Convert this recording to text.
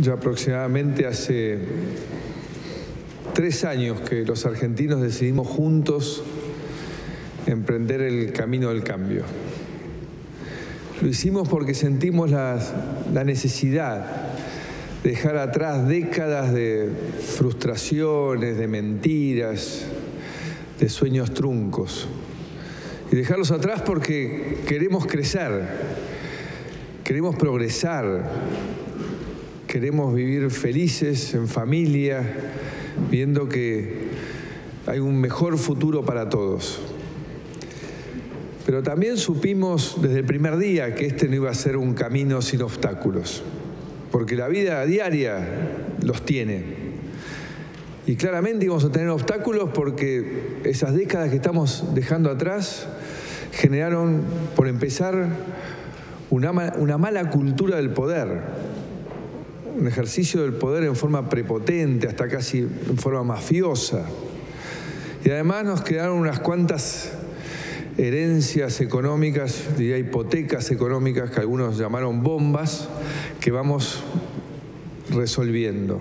ya aproximadamente hace tres años que los argentinos decidimos juntos emprender el camino del cambio. Lo hicimos porque sentimos la, necesidad de dejar atrás décadas de frustraciones, de mentiras, de sueños truncos. Y dejarlos atrás porque queremos crecer, queremos progresar, queremos vivir felices en familia, viendo que hay un mejor futuro para todos. Pero también supimos desde el primer día que este no iba a ser un camino sin obstáculos, porque la vida diaria los tiene. Y claramente íbamos a tener obstáculos porque esas décadas que estamos dejando atrás generaron, por empezar, una, una mala cultura del poder, un ejercicio del poder en forma prepotente, hasta casi en forma mafiosa. Y además nos quedaron unas cuantas herencias económicas, diría hipotecas económicas que algunos llamaron bombas, que vamos resolviendo.